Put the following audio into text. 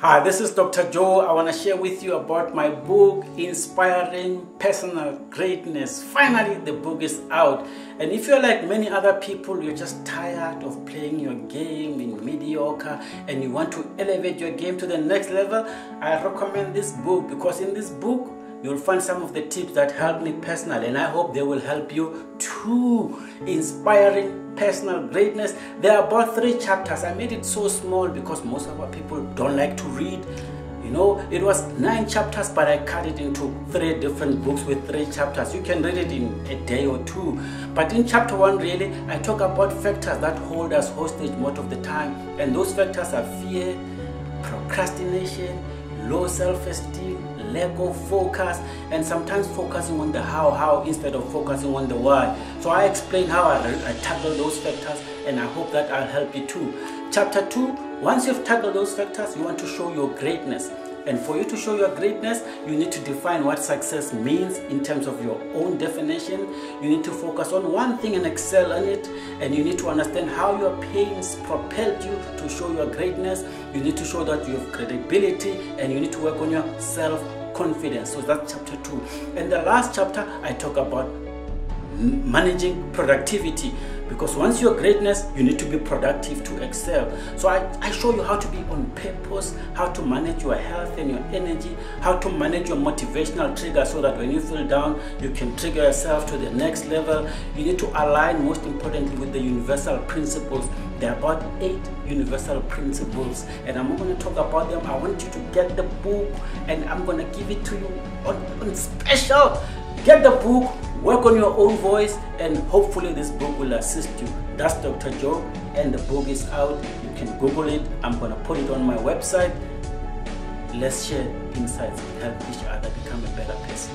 Hi, this is Dr. Joe. I want to share with you about my book, Inspiring Personal Greatness. Finally, the book is out. And if you're like many other people, you're just tired of playing your game in mediocre and you want to elevate your game to the next level, I recommend this book because in this book, you'll find some of the tips that help me personally and I hope they will help you too. Inspiring personal greatness. There are about three chapters. I made it so small because most of our people don't like to read. You know, it was nine chapters, but I cut it into three different books with three chapters. You can read it in a day or two. But in chapter one, really, I talk about factors that hold us hostage most of the time. And those factors are fear, procrastination, low self-esteem, lack of focus, and sometimes focusing on the how, how instead of focusing on the why. So I explain how I, I tackle those factors, and I hope that I'll help you too. Chapter two, once you've tackled those factors, you want to show your greatness. And for you to show your greatness, you need to define what success means in terms of your own definition. You need to focus on one thing and excel on it. And you need to understand how your pains propelled you to show your greatness. You need to show that you have credibility and you need to work on your self confidence. So that's chapter two. And the last chapter, I talk about managing productivity because once you're greatness you need to be productive to excel. So I, I show you how to be on purpose how to manage your health and your energy how to manage your motivational trigger so that when you feel down you can trigger yourself to the next level. You need to align most importantly with the universal principles. There are about eight universal principles and i'm going to talk about them. I want you to get the book and i'm going to give it to you on, on special get the book work on your own voice and hopefully this book will assist you. That's dr joe and the book is out. You can google it. I'm gonna put it on my website. Let's share insights and help each other become a better person